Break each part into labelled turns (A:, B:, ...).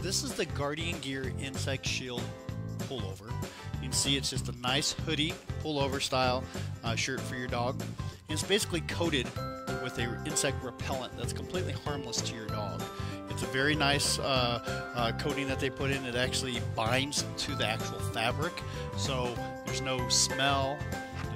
A: This is the Guardian Gear Insect Shield pullover. You can see it's just a nice hoodie pullover style uh, shirt for your dog. And it's basically coated with a insect repellent that's completely harmless to your dog. It's a very nice uh, uh, coating that they put in. It actually binds to the actual fabric, so there's no smell,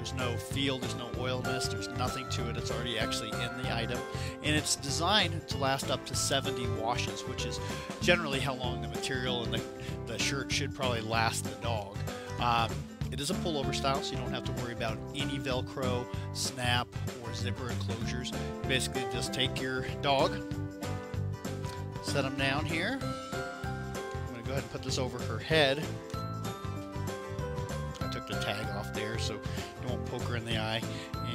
A: there's no feel, there's no oilness, there's nothing to it. It's already actually in the item. And it's designed to last up to 70 washes, which is generally how long the material and the, the shirt should probably last the dog. Um, it is a pullover style, so you don't have to worry about any Velcro, snap, or zipper enclosures. Basically, just take your dog, set him down here. I'm going to go ahead and put this over her head I took the tag you won't poke her in the eye.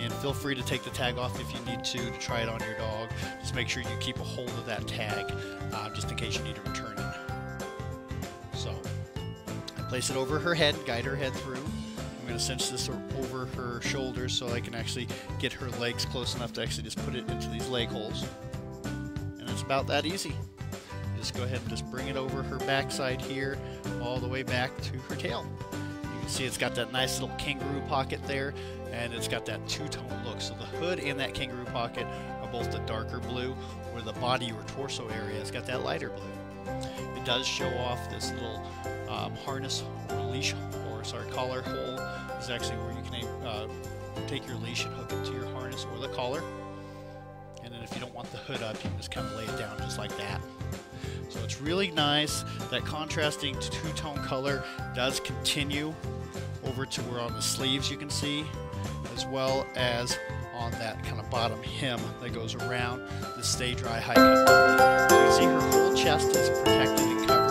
A: And feel free to take the tag off if you need to to try it on your dog. Just make sure you keep a hold of that tag uh, just in case you need to return it. So I place it over her head, guide her head through. I'm going to cinch this over her shoulders so I can actually get her legs close enough to actually just put it into these leg holes. And it's about that easy. Just go ahead and just bring it over her backside here all the way back to her tail. See, it's got that nice little kangaroo pocket there, and it's got that two-tone look. So the hood and that kangaroo pocket are both the darker blue, where the body or torso area has got that lighter blue. It does show off this little um, harness or leash, or sorry, collar hole. This is actually where you can uh, take your leash and hook it to your harness or the collar. And then if you don't want the hood up, you can just kind of lay it down just like that. So it's really nice. That contrasting two-tone color does continue over to where on the sleeves you can see, as well as on that kind of bottom hem that goes around the stay dry high cut. You can see her whole chest is protected and covered.